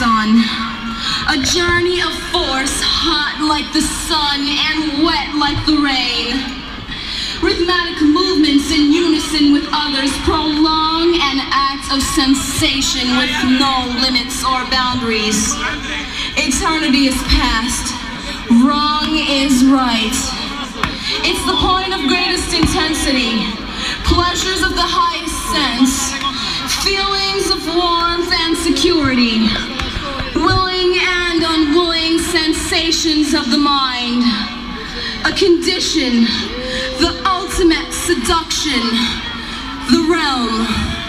son. A journey of force, hot like the sun and wet like the rain. Rhythmic movements in unison with others prolong an act of sensation with no limits or boundaries. Eternity is past. Wrong is right. It's the point of greatest intensity. Pleasures of the highest sense. Sensations of the mind. A condition. The ultimate seduction. The realm.